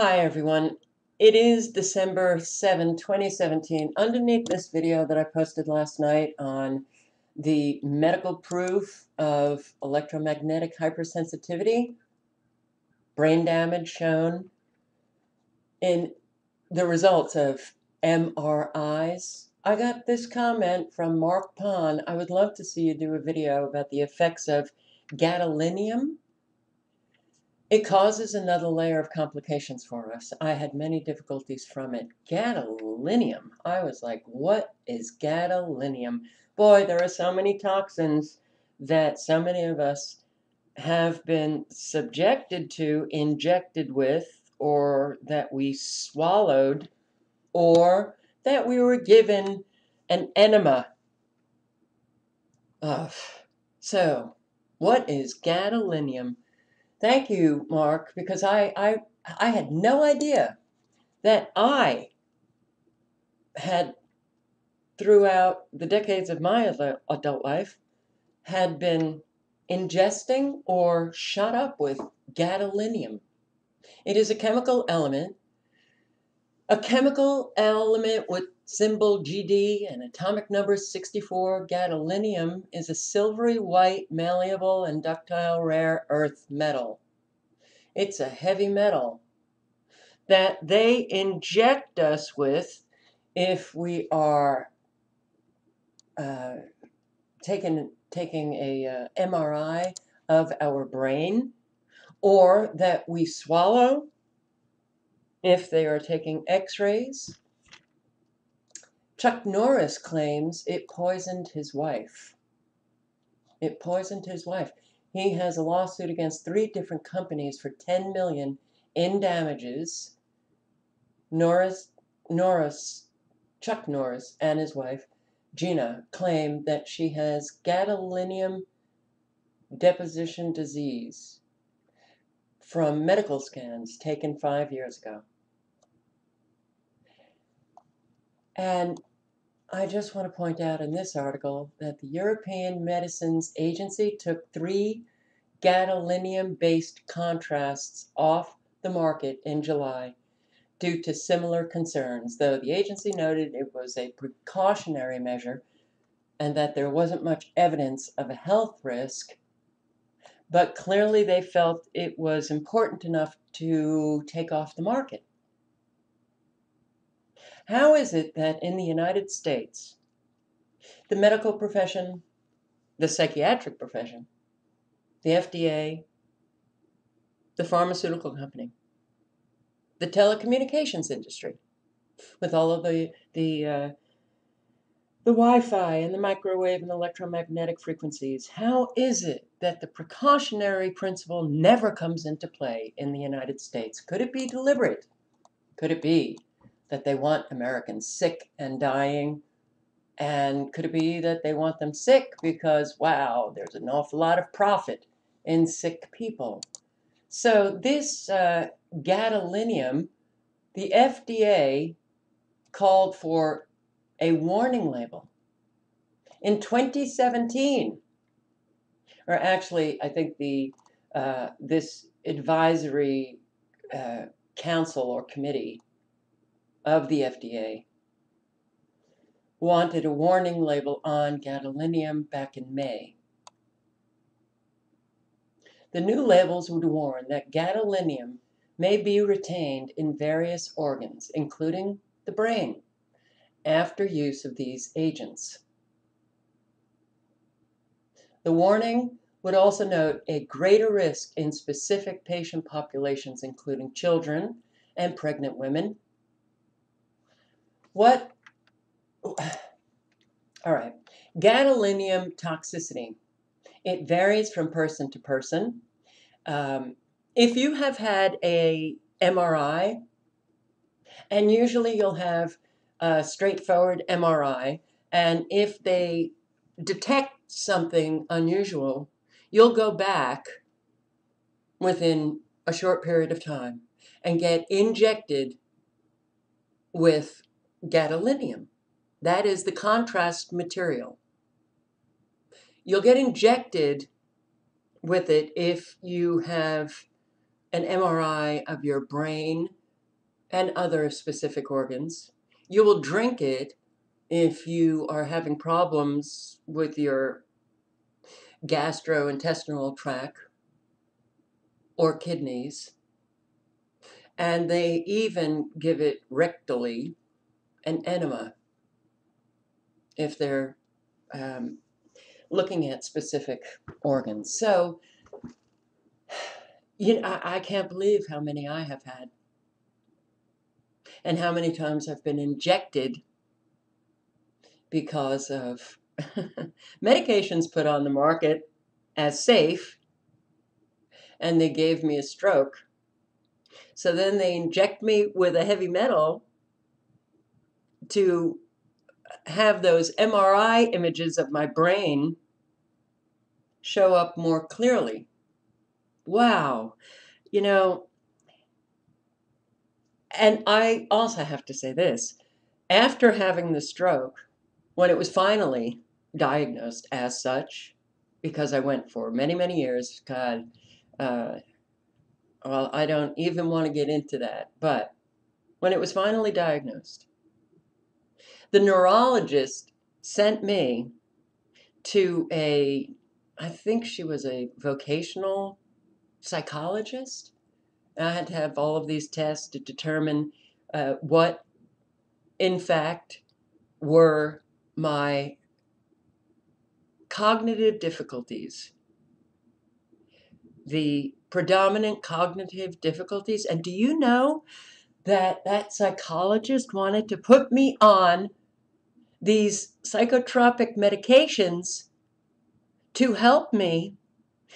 Hi everyone. It is December 7, 2017. Underneath this video that I posted last night on the medical proof of electromagnetic hypersensitivity, brain damage shown in the results of MRIs, I got this comment from Mark Pond. I would love to see you do a video about the effects of gadolinium it causes another layer of complications for us. I had many difficulties from it. Gadolinium. I was like, what is gadolinium? Boy, there are so many toxins that so many of us have been subjected to, injected with, or that we swallowed, or that we were given an enema of. So, what is gadolinium? Thank you, Mark, because I, I, I had no idea that I had, throughout the decades of my adult life, had been ingesting or shot up with gadolinium. It is a chemical element, a chemical element with symbol GD and atomic number 64. Gadolinium is a silvery white, malleable, and ductile rare earth metal. It's a heavy metal that they inject us with if we are uh, taking, taking a uh, MRI of our brain or that we swallow if they are taking x-rays Chuck Norris claims it poisoned his wife. It poisoned his wife. He has a lawsuit against three different companies for 10 million in damages. Norris, Norris, Chuck Norris and his wife, Gina, claim that she has gadolinium deposition disease from medical scans taken five years ago. And I just want to point out in this article that the European Medicines Agency took three gadolinium-based contrasts off the market in July due to similar concerns, though the agency noted it was a precautionary measure and that there wasn't much evidence of a health risk, but clearly they felt it was important enough to take off the market. How is it that in the United States, the medical profession, the psychiatric profession, the FDA, the pharmaceutical company, the telecommunications industry, with all of the the uh, the Wi-Fi and the microwave and electromagnetic frequencies. How is it that the precautionary principle never comes into play in the United States? Could it be deliberate? Could it be that they want Americans sick and dying? And could it be that they want them sick because, wow, there's an awful lot of profit in sick people? So, this uh, gadolinium, the FDA called for a warning label in 2017. Or actually, I think the uh, this advisory uh, council or committee of the FDA wanted a warning label on gadolinium back in May. The new labels would warn that gadolinium may be retained in various organs, including the brain, after use of these agents. The warning would also note a greater risk in specific patient populations, including children and pregnant women, what, all right, gadolinium toxicity. It varies from person to person. Um, if you have had a MRI, and usually you'll have a straightforward MRI, and if they detect something unusual, you'll go back within a short period of time and get injected with gadolinium. That is the contrast material. You'll get injected with it if you have an MRI of your brain and other specific organs. You will drink it if you are having problems with your gastrointestinal tract or kidneys. And they even give it rectally an enema if they're um, looking at specific organs. So, you know, I, I can't believe how many I have had and how many times I've been injected because of medications put on the market as safe and they gave me a stroke. So then they inject me with a heavy metal to have those MRI images of my brain show up more clearly. Wow. You know, and I also have to say this after having the stroke, when it was finally diagnosed as such, because I went for many, many years, God, uh, well, I don't even want to get into that, but when it was finally diagnosed, the neurologist sent me to a, I think she was a vocational psychologist. I had to have all of these tests to determine uh, what, in fact, were my cognitive difficulties, the predominant cognitive difficulties. And do you know that that psychologist wanted to put me on these psychotropic medications to help me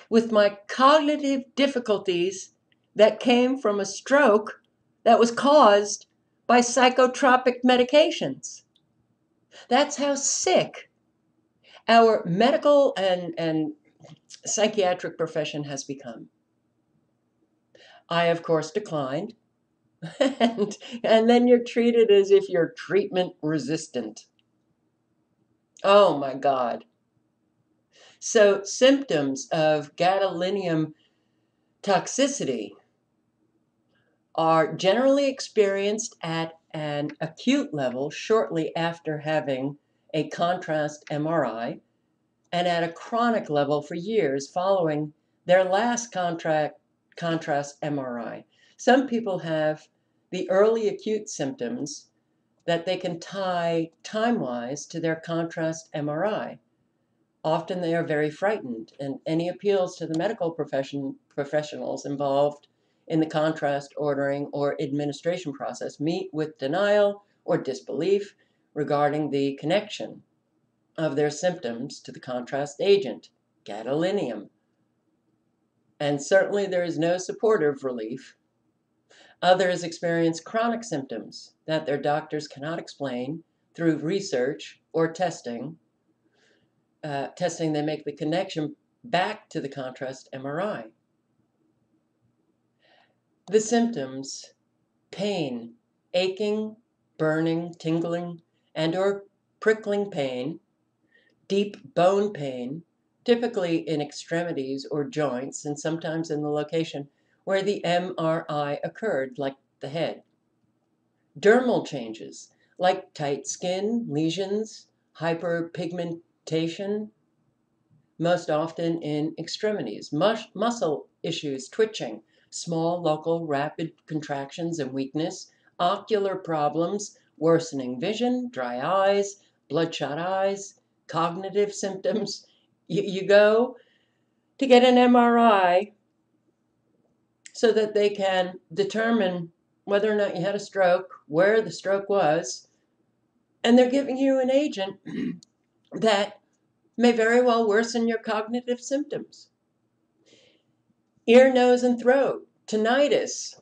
with my cognitive difficulties that came from a stroke that was caused by psychotropic medications. That's how sick our medical and, and psychiatric profession has become. I, of course, declined. and, and then you're treated as if you're treatment resistant. Oh my God. So, symptoms of gadolinium toxicity are generally experienced at an acute level shortly after having a contrast MRI and at a chronic level for years following their last contract, contrast MRI. Some people have the early acute symptoms that they can tie time wise to their contrast MRI. Often they are very frightened, and any appeals to the medical profession, professionals involved in the contrast ordering or administration process meet with denial or disbelief regarding the connection of their symptoms to the contrast agent, gadolinium. And certainly there is no supportive relief. Others experience chronic symptoms that their doctors cannot explain through research or testing. Uh, testing, they make the connection back to the contrast MRI. The symptoms pain, aching, burning, tingling, and or prickling pain, deep bone pain, typically in extremities or joints, and sometimes in the location where the MRI occurred, like the head. Dermal changes, like tight skin, lesions, hyperpigmentation, most often in extremities, Mus- muscle issues, twitching, small local rapid contractions and weakness, ocular problems, worsening vision, dry eyes, bloodshot eyes, cognitive symptoms. You, you go to get an MRI so that they can determine whether or not you had a stroke, where the stroke was, and they're giving you an agent that may very well worsen your cognitive symptoms ear, nose, and throat, tinnitus,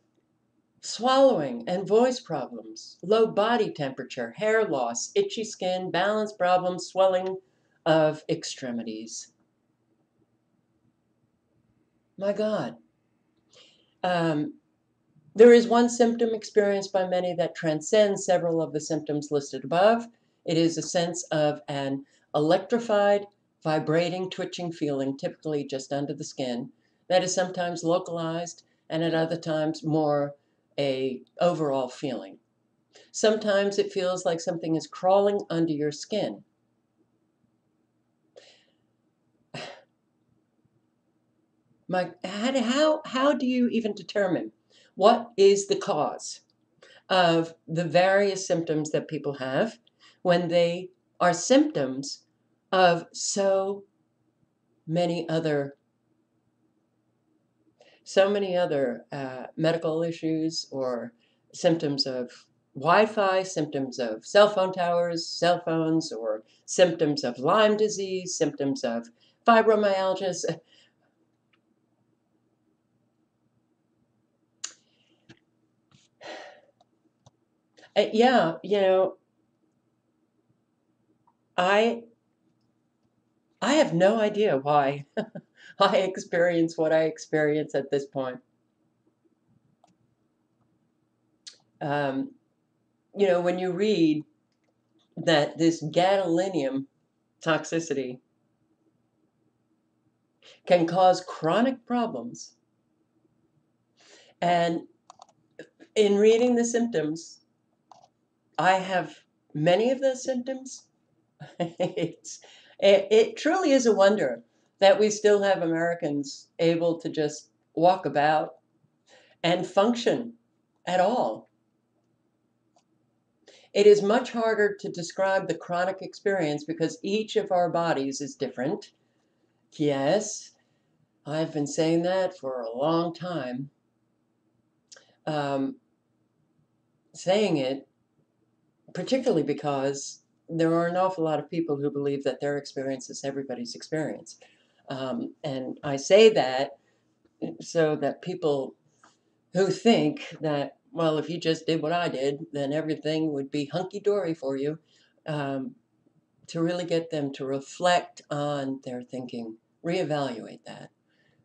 swallowing and voice problems, low body temperature, hair loss, itchy skin, balance problems, swelling of extremities. My God. Um, there is one symptom experienced by many that transcends several of the symptoms listed above. It is a sense of an electrified, vibrating, twitching feeling, typically just under the skin, that is sometimes localized and at other times more a overall feeling. Sometimes it feels like something is crawling under your skin. My, how, how do you even determine what is the cause of the various symptoms that people have when they are symptoms of so many other so many other uh, medical issues or symptoms of Wi-Fi, symptoms of cell phone towers, cell phones, or symptoms of Lyme disease, symptoms of fibromyalgia. Uh, yeah, you know, I I have no idea why I experience what I experience at this point. Um, you know, when you read that this gadolinium toxicity can cause chronic problems, and in reading the symptoms, I have many of those symptoms. it's, it, it truly is a wonder that we still have Americans able to just walk about and function at all. It is much harder to describe the chronic experience because each of our bodies is different. Yes, I've been saying that for a long time. Um, saying it particularly because there are an awful lot of people who believe that their experience is everybody's experience. Um, and I say that so that people who think that, well, if you just did what I did, then everything would be hunky dory for you, um, to really get them to reflect on their thinking, reevaluate that,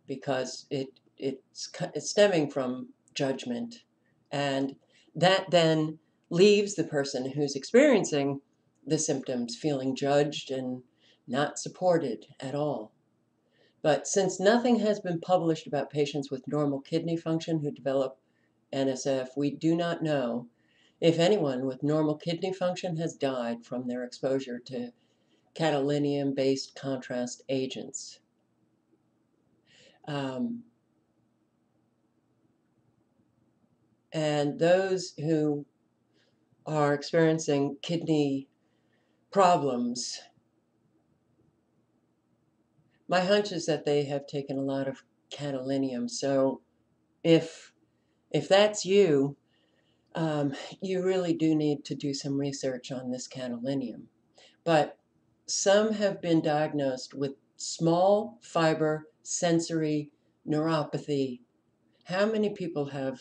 because it it's, it's stemming from judgment, and that then leaves the person who's experiencing the symptoms feeling judged and not supported at all. But since nothing has been published about patients with normal kidney function who develop NSF, we do not know if anyone with normal kidney function has died from their exposure to gadolinium based contrast agents. Um, and those who are experiencing kidney problems, my hunch is that they have taken a lot of gadolinium. So if if that's you, um, you really do need to do some research on this gadolinium. But some have been diagnosed with small fiber sensory neuropathy. How many people have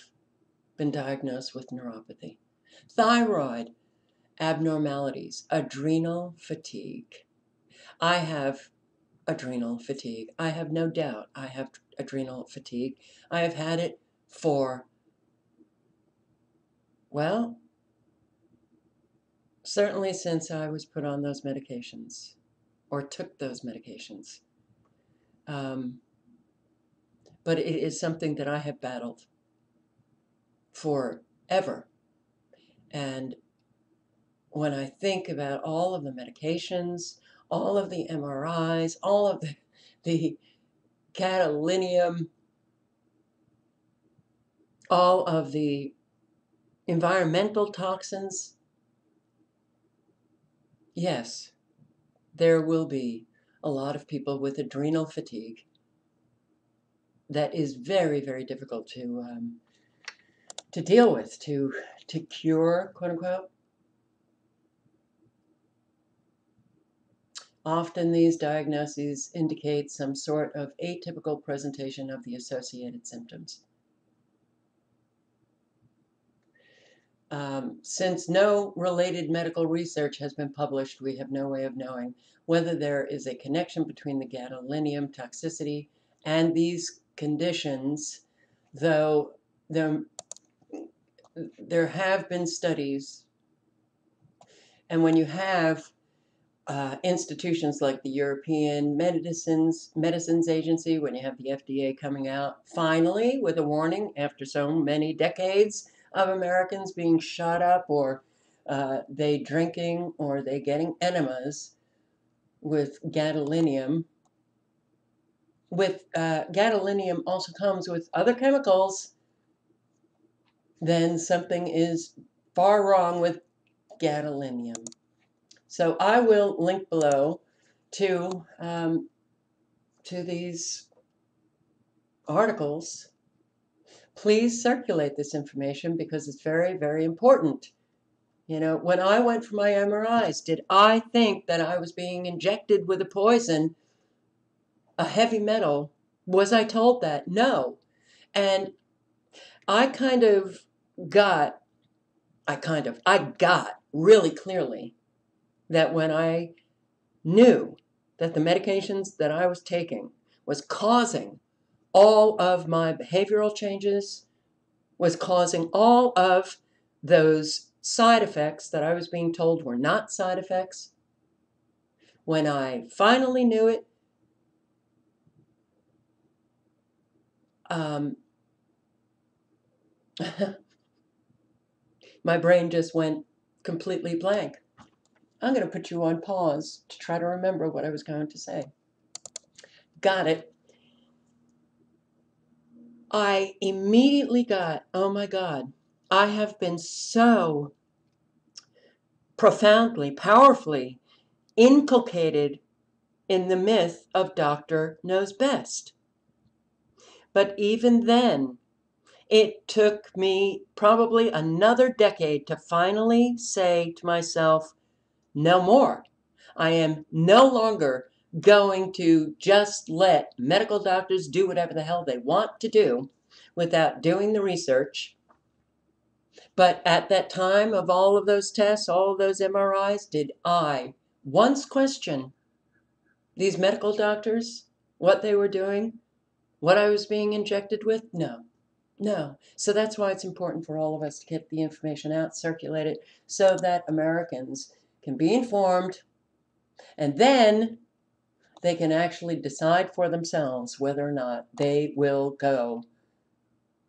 been diagnosed with neuropathy? Thyroid abnormalities, adrenal fatigue. I have adrenal fatigue. I have no doubt I have adrenal fatigue. I have had it for, well, certainly since I was put on those medications or took those medications. Um, but it is something that I have battled forever. And when I think about all of the medications, all of the MRIs, all of the, the gadolinium, all of the environmental toxins, yes, there will be a lot of people with adrenal fatigue that is very, very difficult to um, to deal with, to to cure, quote unquote. Often these diagnoses indicate some sort of atypical presentation of the associated symptoms. Um, since no related medical research has been published, we have no way of knowing whether there is a connection between the gadolinium toxicity and these conditions, though there there have been studies, and when you have uh, institutions like the European Medicines Medicines Agency, when you have the FDA coming out finally with a warning after so many decades of Americans being shot up or uh, they drinking or they getting enemas with gadolinium. With uh, gadolinium also comes with other chemicals, then something is far wrong with gadolinium. So I will link below to um, to these articles. Please circulate this information because it's very, very important. You know, when I went for my MRIs, did I think that I was being injected with a poison, a heavy metal? Was I told that? No. And I kind of got, I kind of, I got really clearly that when I knew that the medications that I was taking was causing all of my behavioral changes, was causing all of those side effects that I was being told were not side effects. When I finally knew it, um, my brain just went completely blank. I'm going to put you on pause to try to remember what I was going to say. Got it. I immediately got, oh my God, I have been so profoundly, powerfully inculcated in the myth of doctor knows best. But even then, it took me probably another decade to finally say to myself, no more. I am no longer going to just let medical doctors do whatever the hell they want to do without doing the research. But at that time of all of those tests, all of those MRIs, did I once question these medical doctors, what they were doing, what I was being injected with? No. No. So that's why it's important for all of us to get the information out, circulate it, so that Americans can be informed, and then they can actually decide for themselves whether or not they will go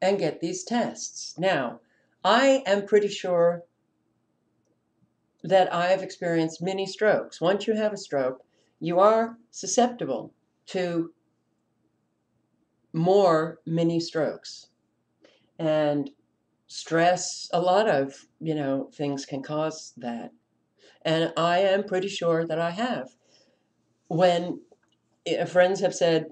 and get these tests. Now, I am pretty sure that I have experienced many strokes. Once you have a stroke, you are susceptible to more mini strokes. And stress, a lot of, you know, things can cause that. And I am pretty sure that I have. When friends have said,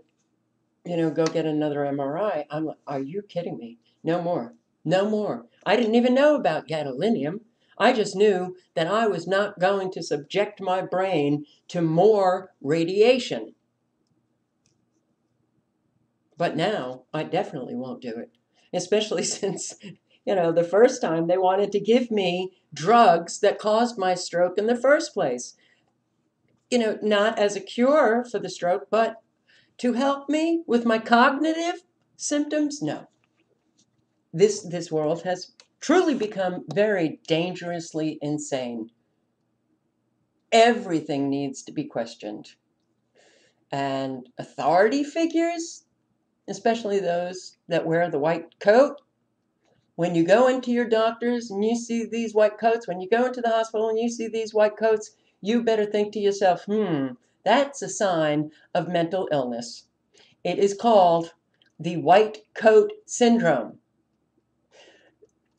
you know, go get another MRI, I'm like, are you kidding me? No more. No more. I didn't even know about gadolinium. I just knew that I was not going to subject my brain to more radiation. But now I definitely won't do it, especially since you know, the first time they wanted to give me drugs that caused my stroke in the first place. You know, not as a cure for the stroke, but to help me with my cognitive symptoms? No. This, this world has truly become very dangerously insane. Everything needs to be questioned. And authority figures, especially those that wear the white coat, when you go into your doctors and you see these white coats, when you go into the hospital and you see these white coats, you better think to yourself, hmm, that's a sign of mental illness. It is called the white coat syndrome.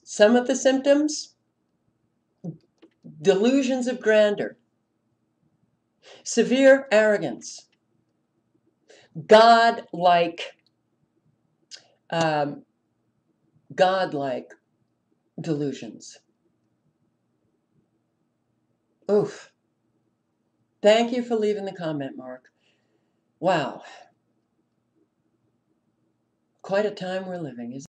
Some of the symptoms delusions of grandeur, severe arrogance, God like um, godlike delusions. Oof. Thank you for leaving the comment, Mark. Wow. Quite a time we're living, isn't